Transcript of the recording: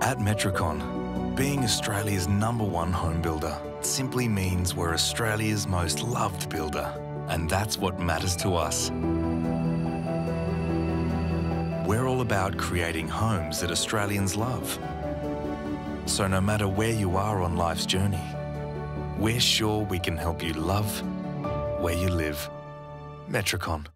At Metricon, being Australia's number one home builder simply means we're Australia's most loved builder, and that's what matters to us. We're all about creating homes that Australians love. So no matter where you are on life's journey, we're sure we can help you love where you live. Metricon.